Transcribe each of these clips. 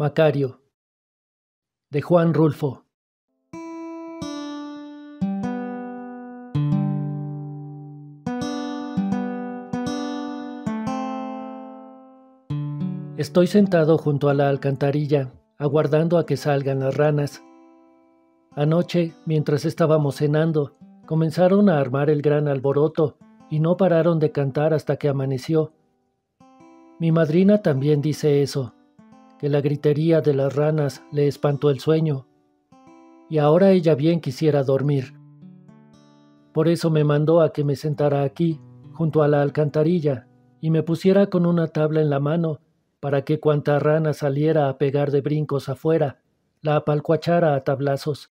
Macario de Juan Rulfo Estoy sentado junto a la alcantarilla, aguardando a que salgan las ranas. Anoche, mientras estábamos cenando, comenzaron a armar el gran alboroto y no pararon de cantar hasta que amaneció. Mi madrina también dice eso que la gritería de las ranas le espantó el sueño, y ahora ella bien quisiera dormir. Por eso me mandó a que me sentara aquí, junto a la alcantarilla, y me pusiera con una tabla en la mano, para que cuanta rana saliera a pegar de brincos afuera, la apalcuachara a tablazos.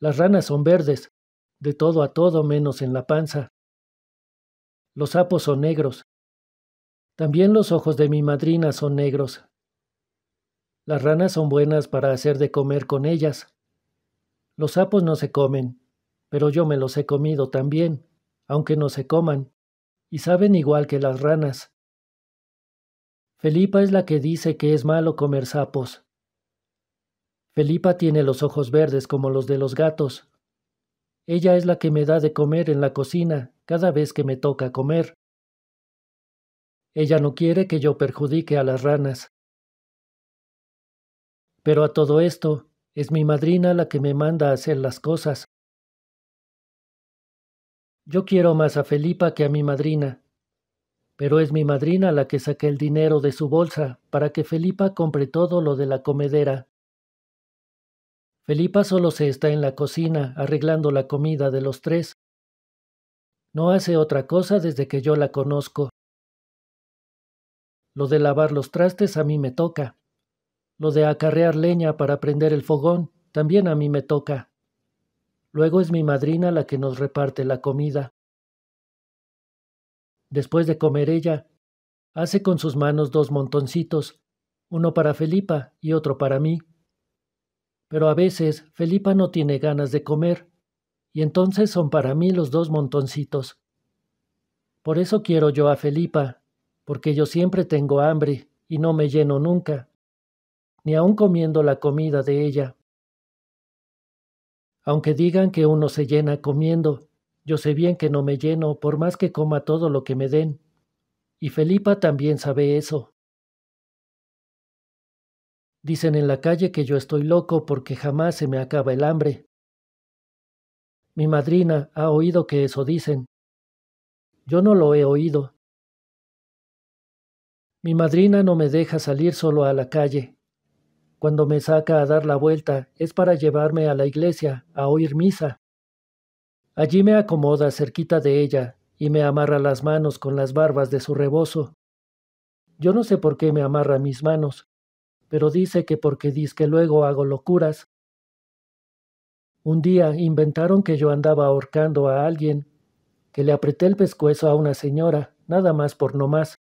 Las ranas son verdes, de todo a todo menos en la panza. Los sapos son negros, también los ojos de mi madrina son negros. Las ranas son buenas para hacer de comer con ellas. Los sapos no se comen, pero yo me los he comido también, aunque no se coman, y saben igual que las ranas. Felipa es la que dice que es malo comer sapos. Felipa tiene los ojos verdes como los de los gatos. Ella es la que me da de comer en la cocina cada vez que me toca comer. Ella no quiere que yo perjudique a las ranas. Pero a todo esto, es mi madrina la que me manda a hacer las cosas. Yo quiero más a Felipa que a mi madrina, pero es mi madrina la que saca el dinero de su bolsa para que Felipa compre todo lo de la comedera. Felipa solo se está en la cocina arreglando la comida de los tres. No hace otra cosa desde que yo la conozco. Lo de lavar los trastes a mí me toca. Lo de acarrear leña para prender el fogón también a mí me toca. Luego es mi madrina la que nos reparte la comida. Después de comer ella, hace con sus manos dos montoncitos, uno para Felipa y otro para mí. Pero a veces Felipa no tiene ganas de comer, y entonces son para mí los dos montoncitos. Por eso quiero yo a Felipa, porque yo siempre tengo hambre y no me lleno nunca, ni aun comiendo la comida de ella. Aunque digan que uno se llena comiendo, yo sé bien que no me lleno por más que coma todo lo que me den. Y Felipa también sabe eso. Dicen en la calle que yo estoy loco porque jamás se me acaba el hambre. Mi madrina ha oído que eso dicen. Yo no lo he oído, mi madrina no me deja salir solo a la calle. Cuando me saca a dar la vuelta es para llevarme a la iglesia a oír misa. Allí me acomoda cerquita de ella y me amarra las manos con las barbas de su rebozo. Yo no sé por qué me amarra mis manos, pero dice que porque que luego hago locuras. Un día inventaron que yo andaba ahorcando a alguien, que le apreté el pescuezo a una señora, nada más por no más.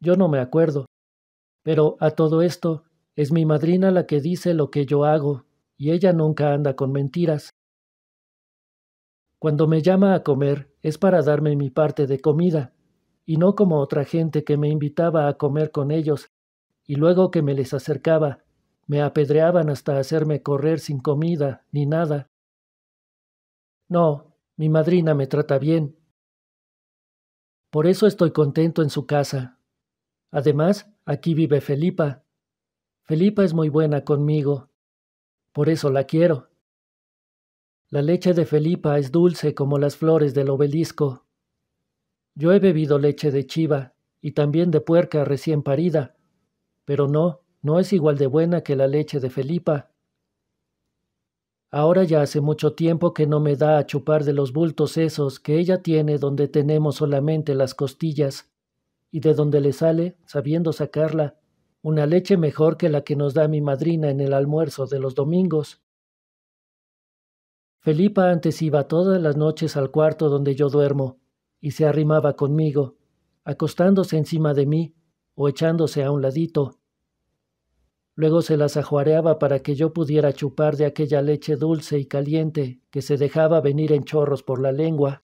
Yo no me acuerdo. Pero a todo esto, es mi madrina la que dice lo que yo hago, y ella nunca anda con mentiras. Cuando me llama a comer es para darme mi parte de comida, y no como otra gente que me invitaba a comer con ellos, y luego que me les acercaba, me apedreaban hasta hacerme correr sin comida ni nada. No, mi madrina me trata bien. Por eso estoy contento en su casa, Además, aquí vive Felipa. Felipa es muy buena conmigo. Por eso la quiero. La leche de Felipa es dulce como las flores del obelisco. Yo he bebido leche de chiva y también de puerca recién parida, pero no, no es igual de buena que la leche de Felipa. Ahora ya hace mucho tiempo que no me da a chupar de los bultos esos que ella tiene donde tenemos solamente las costillas y de donde le sale, sabiendo sacarla, una leche mejor que la que nos da mi madrina en el almuerzo de los domingos. Felipa antes iba todas las noches al cuarto donde yo duermo, y se arrimaba conmigo, acostándose encima de mí o echándose a un ladito. Luego se las ajuareaba para que yo pudiera chupar de aquella leche dulce y caliente que se dejaba venir en chorros por la lengua.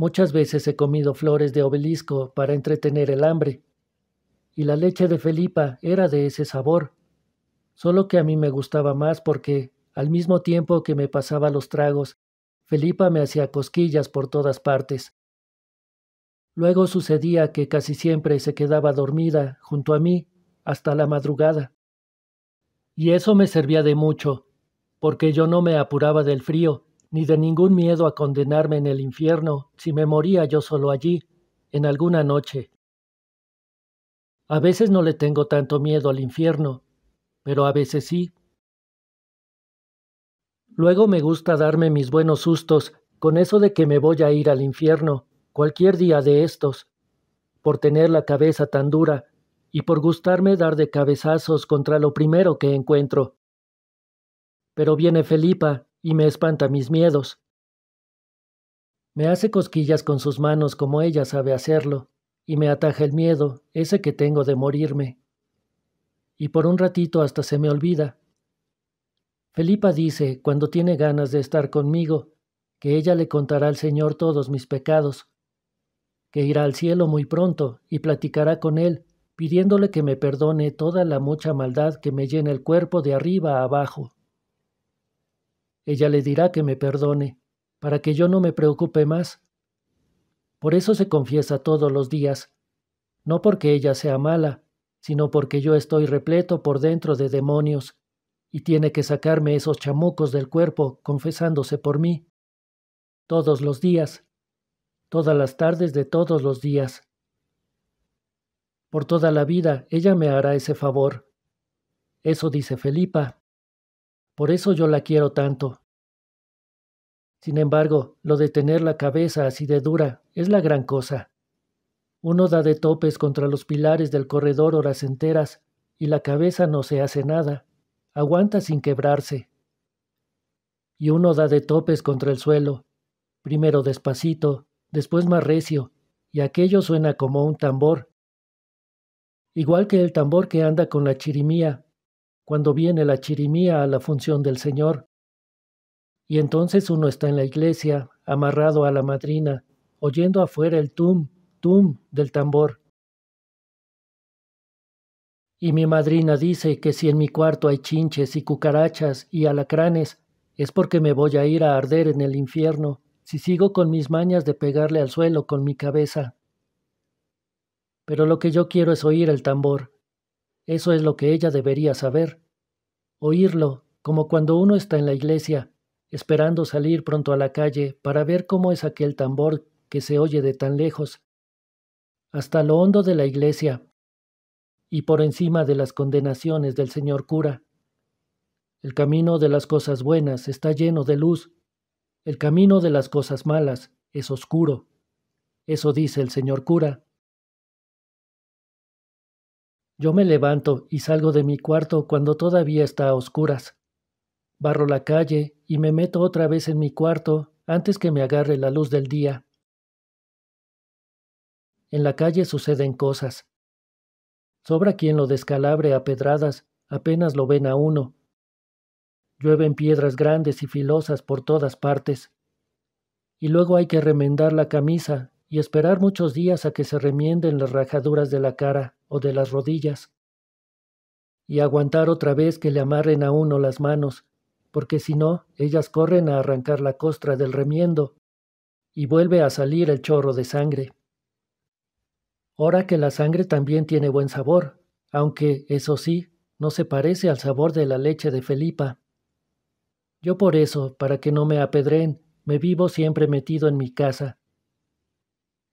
Muchas veces he comido flores de obelisco para entretener el hambre, y la leche de Felipa era de ese sabor, solo que a mí me gustaba más porque, al mismo tiempo que me pasaba los tragos, Felipa me hacía cosquillas por todas partes. Luego sucedía que casi siempre se quedaba dormida junto a mí hasta la madrugada. Y eso me servía de mucho, porque yo no me apuraba del frío, ni de ningún miedo a condenarme en el infierno si me moría yo solo allí, en alguna noche. A veces no le tengo tanto miedo al infierno, pero a veces sí. Luego me gusta darme mis buenos sustos con eso de que me voy a ir al infierno, cualquier día de estos, por tener la cabeza tan dura y por gustarme dar de cabezazos contra lo primero que encuentro. Pero viene Felipa y me espanta mis miedos. Me hace cosquillas con sus manos como ella sabe hacerlo, y me ataja el miedo, ese que tengo de morirme. Y por un ratito hasta se me olvida. Felipa dice, cuando tiene ganas de estar conmigo, que ella le contará al Señor todos mis pecados, que irá al cielo muy pronto y platicará con él, pidiéndole que me perdone toda la mucha maldad que me llena el cuerpo de arriba a abajo. Ella le dirá que me perdone, para que yo no me preocupe más, por eso se confiesa todos los días, no porque ella sea mala, sino porque yo estoy repleto por dentro de demonios, y tiene que sacarme esos chamucos del cuerpo confesándose por mí. Todos los días, todas las tardes de todos los días. Por toda la vida ella me hará ese favor. Eso dice Felipa. Por eso yo la quiero tanto. Sin embargo, lo de tener la cabeza así de dura es la gran cosa. Uno da de topes contra los pilares del corredor horas enteras y la cabeza no se hace nada, aguanta sin quebrarse. Y uno da de topes contra el suelo, primero despacito, después más recio, y aquello suena como un tambor. Igual que el tambor que anda con la chirimía, cuando viene la chirimía a la función del Señor, y entonces uno está en la iglesia, amarrado a la madrina, oyendo afuera el tum, tum del tambor. Y mi madrina dice que si en mi cuarto hay chinches y cucarachas y alacranes, es porque me voy a ir a arder en el infierno si sigo con mis mañas de pegarle al suelo con mi cabeza. Pero lo que yo quiero es oír el tambor. Eso es lo que ella debería saber. Oírlo, como cuando uno está en la iglesia esperando salir pronto a la calle para ver cómo es aquel tambor que se oye de tan lejos, hasta lo hondo de la iglesia, y por encima de las condenaciones del señor cura. El camino de las cosas buenas está lleno de luz, el camino de las cosas malas es oscuro. Eso dice el señor cura. Yo me levanto y salgo de mi cuarto cuando todavía está a oscuras. Barro la calle y me meto otra vez en mi cuarto antes que me agarre la luz del día. En la calle suceden cosas. Sobra quien lo descalabre a pedradas, apenas lo ven a uno. Llueven piedras grandes y filosas por todas partes. Y luego hay que remendar la camisa y esperar muchos días a que se remienden las rajaduras de la cara o de las rodillas. Y aguantar otra vez que le amarren a uno las manos porque si no, ellas corren a arrancar la costra del remiendo y vuelve a salir el chorro de sangre. Ora que la sangre también tiene buen sabor, aunque, eso sí, no se parece al sabor de la leche de Felipa. Yo por eso, para que no me apedreen, me vivo siempre metido en mi casa.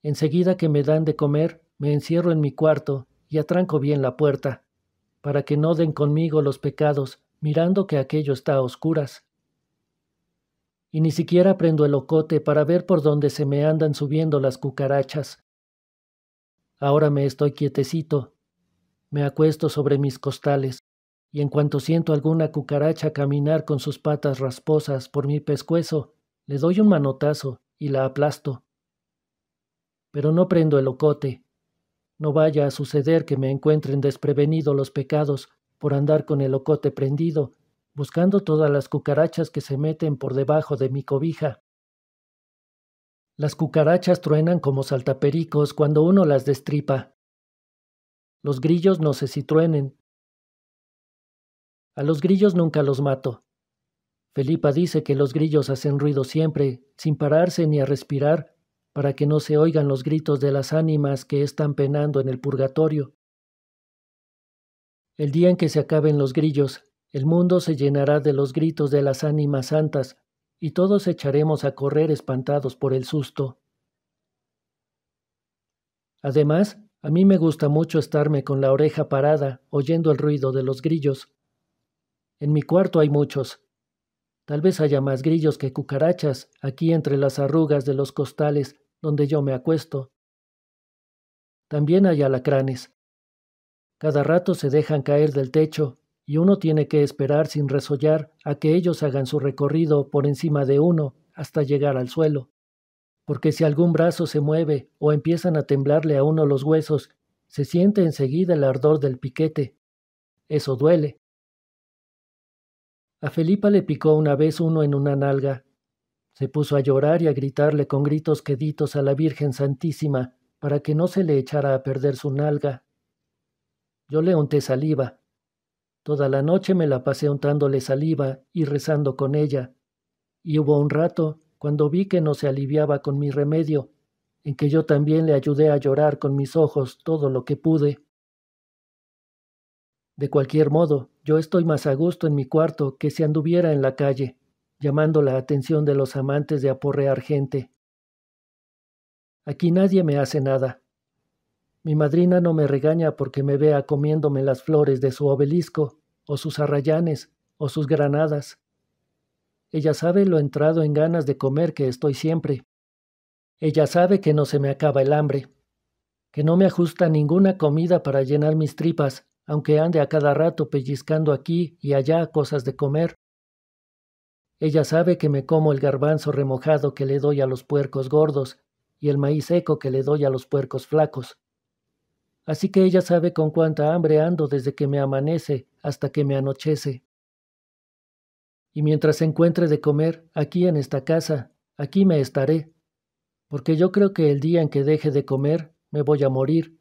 Enseguida que me dan de comer, me encierro en mi cuarto y atranco bien la puerta, para que no den conmigo los pecados mirando que aquello está a oscuras. Y ni siquiera prendo el ocote para ver por dónde se me andan subiendo las cucarachas. Ahora me estoy quietecito, me acuesto sobre mis costales, y en cuanto siento alguna cucaracha caminar con sus patas rasposas por mi pescuezo, le doy un manotazo y la aplasto. Pero no prendo el ocote. No vaya a suceder que me encuentren desprevenido los pecados por andar con el ocote prendido, buscando todas las cucarachas que se meten por debajo de mi cobija. Las cucarachas truenan como saltapericos cuando uno las destripa. Los grillos no sé si truenen. A los grillos nunca los mato. Felipa dice que los grillos hacen ruido siempre, sin pararse ni a respirar, para que no se oigan los gritos de las ánimas que están penando en el purgatorio. El día en que se acaben los grillos, el mundo se llenará de los gritos de las ánimas santas, y todos echaremos a correr espantados por el susto. Además, a mí me gusta mucho estarme con la oreja parada, oyendo el ruido de los grillos. En mi cuarto hay muchos, Tal vez haya más grillos que cucarachas aquí entre las arrugas de los costales donde yo me acuesto. También hay alacranes. Cada rato se dejan caer del techo y uno tiene que esperar sin resollar a que ellos hagan su recorrido por encima de uno hasta llegar al suelo. Porque si algún brazo se mueve o empiezan a temblarle a uno los huesos, se siente enseguida el ardor del piquete. Eso duele. A Felipa le picó una vez uno en una nalga. Se puso a llorar y a gritarle con gritos queditos a la Virgen Santísima para que no se le echara a perder su nalga. Yo le unté saliva. Toda la noche me la pasé untándole saliva y rezando con ella. Y hubo un rato, cuando vi que no se aliviaba con mi remedio, en que yo también le ayudé a llorar con mis ojos todo lo que pude. De cualquier modo, yo estoy más a gusto en mi cuarto que si anduviera en la calle, llamando la atención de los amantes de aporrear gente. Aquí nadie me hace nada. Mi madrina no me regaña porque me vea comiéndome las flores de su obelisco, o sus arrayanes, o sus granadas. Ella sabe lo entrado en ganas de comer que estoy siempre. Ella sabe que no se me acaba el hambre, que no me ajusta ninguna comida para llenar mis tripas, aunque ande a cada rato pellizcando aquí y allá cosas de comer. Ella sabe que me como el garbanzo remojado que le doy a los puercos gordos y el maíz seco que le doy a los puercos flacos. Así que ella sabe con cuánta hambre ando desde que me amanece hasta que me anochece. Y mientras encuentre de comer aquí en esta casa, aquí me estaré, porque yo creo que el día en que deje de comer me voy a morir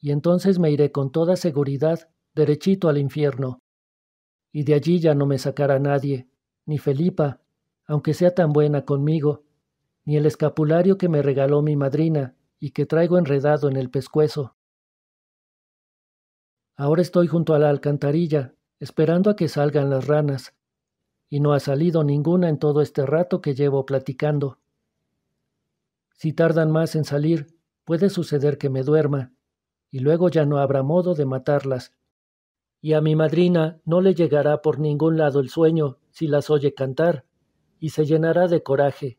y entonces me iré con toda seguridad derechito al infierno. Y de allí ya no me sacará nadie, ni Felipa, aunque sea tan buena conmigo, ni el escapulario que me regaló mi madrina y que traigo enredado en el pescuezo. Ahora estoy junto a la alcantarilla, esperando a que salgan las ranas, y no ha salido ninguna en todo este rato que llevo platicando. Si tardan más en salir, puede suceder que me duerma, y luego ya no habrá modo de matarlas. Y a mi madrina no le llegará por ningún lado el sueño si las oye cantar, y se llenará de coraje.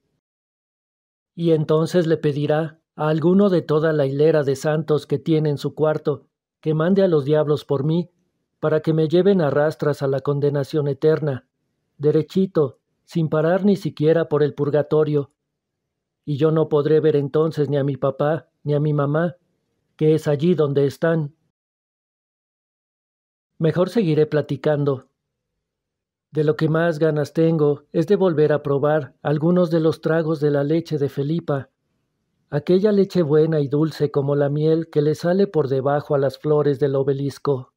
Y entonces le pedirá a alguno de toda la hilera de santos que tiene en su cuarto que mande a los diablos por mí, para que me lleven a rastras a la condenación eterna, derechito, sin parar ni siquiera por el purgatorio. Y yo no podré ver entonces ni a mi papá ni a mi mamá, que es allí donde están. Mejor seguiré platicando. De lo que más ganas tengo es de volver a probar algunos de los tragos de la leche de Felipa, aquella leche buena y dulce como la miel que le sale por debajo a las flores del obelisco.